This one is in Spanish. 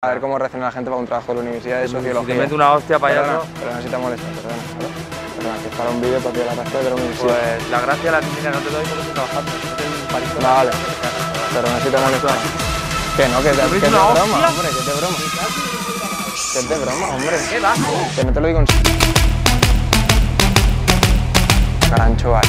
A ver cómo reacciona la gente para un trabajo de la universidad de Si sociología. te mete una hostia, Perdona, payaso, perdona si te molesta, perdona. ¿vale? Perdona, que es para un vídeo para ti la raza de la universidad. pues la gracia la tiene no te doy porque estoy trabajando. No te. No, vale. Si te molesta. Que no, que, te, que es de una broma, hombre, que te broma. Que es de broma, hombre. ¿Qué da? Que no te lo digo en serio. Carancho, vale.